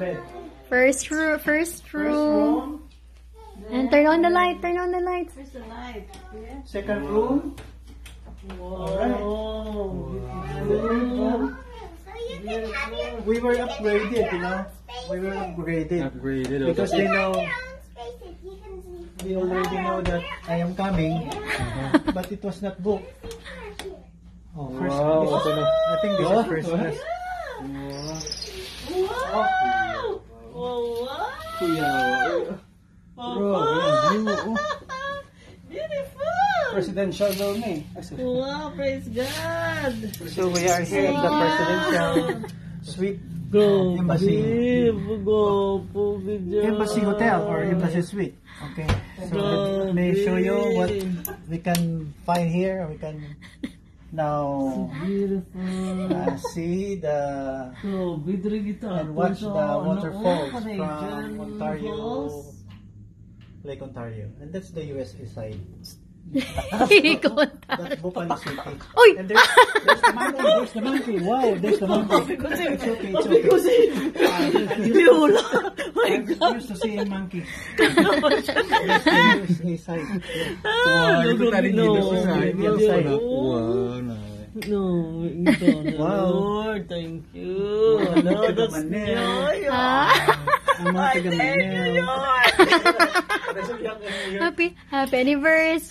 Bed. First room, first First room. room, And turn on the light, turn on the lights. Where's the light? Yeah. second room, Wow. third room. So you can have your We were upgraded, you know. We were upgraded Upgraded. because they know your own spaces. You can see. they already know that I am coming, but it was not booked. Oh, first, Wow. this is, I think this is first class. Wow. Wow. Wow. Kuya. Bro, yan. Oh. Beautiful. Presidential daw na eh. Wow, praise God. So we are here at the presidential suite Go, Embassy. Go, embassy hotel or embassy suite. Okay, so let me show you what we can find here. We can now Beautiful. uh, see the So, bidri gitu. and watch the waterfalls oh, from Ontario, Lake Ontario, and that's the USA side. That's Bupalo City. Uy! And there's, there's the monkey. There's the monkey. Wow, there's the monkey. It's okay. It's okay. I'm used, I'm used to seeing monkeys. yes, yes, yes, Wow, no, no, no, no, no, No, ito. Wow. Lord, thank you. Ano, that's New York. Ang mga taga Manel. Happy, happy anniversary.